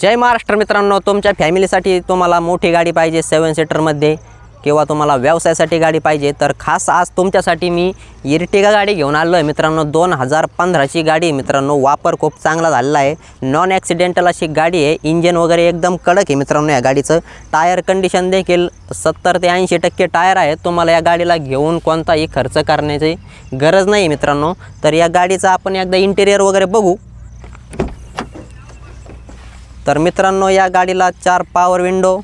जय महाराष्ट्र मित्रांनो तुमच्या फॅमिलीसाठी तुम्हाला मोठी गाडी पाहिजे सेवन सीटरमध्ये किंवा तुम्हाला व्यवसायासाठी गाडी पाहिजे. तर खास आज तुमच्यासाठी मी इर्टिगा गाडी घेऊन आलो आहे मित्रांनो दोन हजार पंधराची गाडी मित्रांनो वापर खूप चांगला झालेला आहे. नॉन ॲक्सिडेंटल अशी गाडी आहे. इंजन वगैरे एकदम कडक आहे मित्रांनो या गाडीचं. टायर कंडिशन देखील सत्तर ते ऐंशी टक्के टायर आहे. तुम्हाला या गाडीला घेऊन कोणताही खर्च करण्याची गरज नाही मित्रांनो. तर या गाडीचा आपण एकदा इंटेरियर वगैरे बघू. तर मित्रांनो या गाडीला चार power window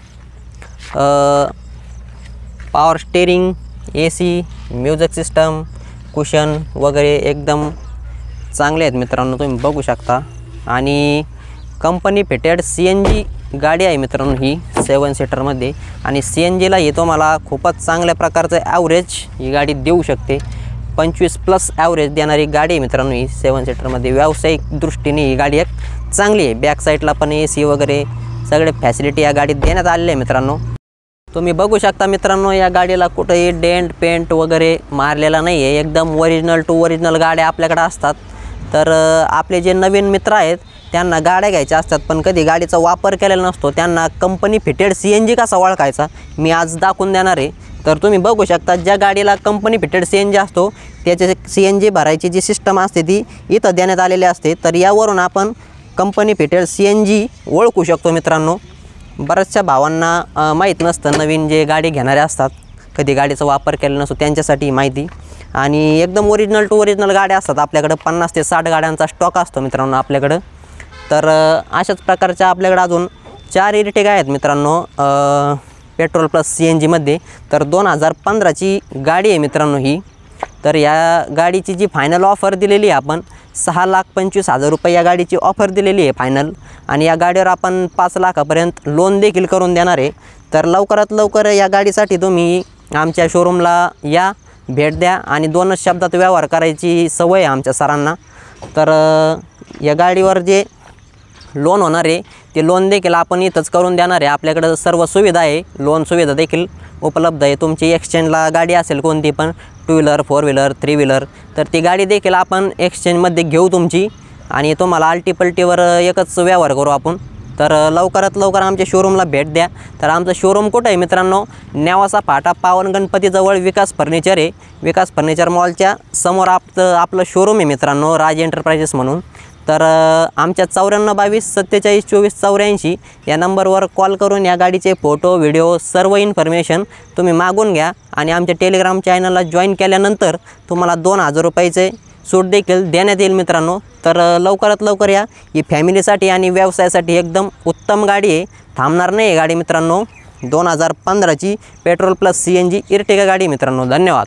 power steering A C music system cushion वगैरे एकदम चांगले आहेत मित्रांनो तुम्ही बघू शकता. आणि company fitted C N G गाडी आहे मित्रांनो ही सेवन सीटरमध्ये आणि सी एन जीला येतो तुम्हाला खूपच चांगल्या प्रकारचं ॲव्हरेज ही गाडी देऊ शकते. पंचवीस प्लस ॲव्हरेज देणारी गाडी आहे मित्रांनो ही सेवन सीटरमध्ये व्यावसायिक दृष्टीने ही गाडी एक चांगली आहे. बॅक साईडला पण ए सी वगैरे सगळे फॅसिलिटी या गाडीत देण्यात आलेले आहे मित्रांनो. तुम्ही बघू शकता मित्रांनो या गाडीला कुठेही डेंट पेंट वगैरे मारलेला नाही आहे एकदम ओरिजिनल टू ओरिजिनल गाड्या आपल्याकडे असतात. तर आपले जे नवीन मित्र आहेत त्यांना गाड्या घ्यायच्या असतात पण कधी गाडीचा वापर केलेला नसतो. त्यांना company fitted C N G कसा ओळखायचा मी आज दाखवून देणार आहे. तर तुम्ही बघू शकता ज्या गाडीला company fitted C N G असतो त्याचे सी एन जी भरायची जी सिस्टम असते ती इथं देण्यात आलेली असते. तर यावरून आपण company fitted C N G ओळखू शकतो मित्रांनो. बऱ्याचशा भावांना माहीत नसतं नवीन जे गाडी घेणारे असतात कधी गाडीचा वापर केला नसतो त्यांच्यासाठी माहिती. आणि एकदम ओरिजिनल टू ओरिजिनल गाड्या असतात आपल्याकडं पन्नास ते साठ गाड्यांचा स्टॉक असतो मित्रांनो आपल्याकडं. तर अशाच प्रकारच्या आपल्याकडं अजून चार इरटेगा आहेत मित्रांनो. पेट्रोल प्लस सी एन जीमध्ये तर दोन हजार पंधराची गाडी आहे मित्रांनो ही. तर या गाडीची जी फायनल ऑफर दिलेली आहे आपण सहा लाख पंचवीस हजार रुपये या गाडीची ऑफर दिलेली आहे फायनल आणि या गाडीवर आपण पाच लाखापर्यंत लोन देखील करून देणार आहे. तर लवकरात लवकर या गाडीसाठी तुम्ही आमच्या शोरूमला या भेट द्या आणि दोनच शब्दात व्यवहार करायची सवय आहे आमच्या सरांना. तर या गाडीवर जे लोन होणार आहे. ते लोन देखील आपण इथंच करून देणार आहे. आपल्याकडं सर्व सुविधा आहे. लोन सुविधा देखील उपलब्ध आहे. तुमची एक्सचेंजला गाडी असेल कोणती पण two wheeler four wheeler three wheeler तर ती गाडी देखील आपण एक्सचेंजमध्ये घेऊ तुमची. आणि तुम्हाला आल्टीपल्टीवर एकच व्यवहार करू आपण. तर लवकरात लवकर आमच्या शोरूमला भेट द्या. तर आमचं शोरूम कुठं आहे मित्रांनो? नेवासा फाटा पावन गणपतीजवळ विकास फर्निचर आहे. विकास फर्निचर मॉलच्या समोर आपलं आपलं शोरूम आहे मित्रांनो. राज एंटरप्राइजेस म्हणून. तर आमच्या चौऱ्याण्णव बावीस सत्तेचाळीस चोवीस चौऱ्याऐंशी या नंबरवर कॉल करून या गाडीचे फोटो व्हिडिओ सर्व इन्फॉर्मेशन तुम्ही मागून घ्या आणि आमच्या टेलिग्राम चॅनलला जॉईन केल्यानंतर तुम्हाला दोन हजार रुपयाचे सूट देखील देण्यात येईल मित्रांनो. तर लवकरात लवकर या. ही फॅमिलीसाठी आणि व्यवसायासाठी एकदम उत्तम गाडी आहे. थांबणार नाही आहे गाडी मित्रांनो. दोन हजार पंधराची petrol plus C N G Ertiga गाडी मित्रांनो. धन्यवाद.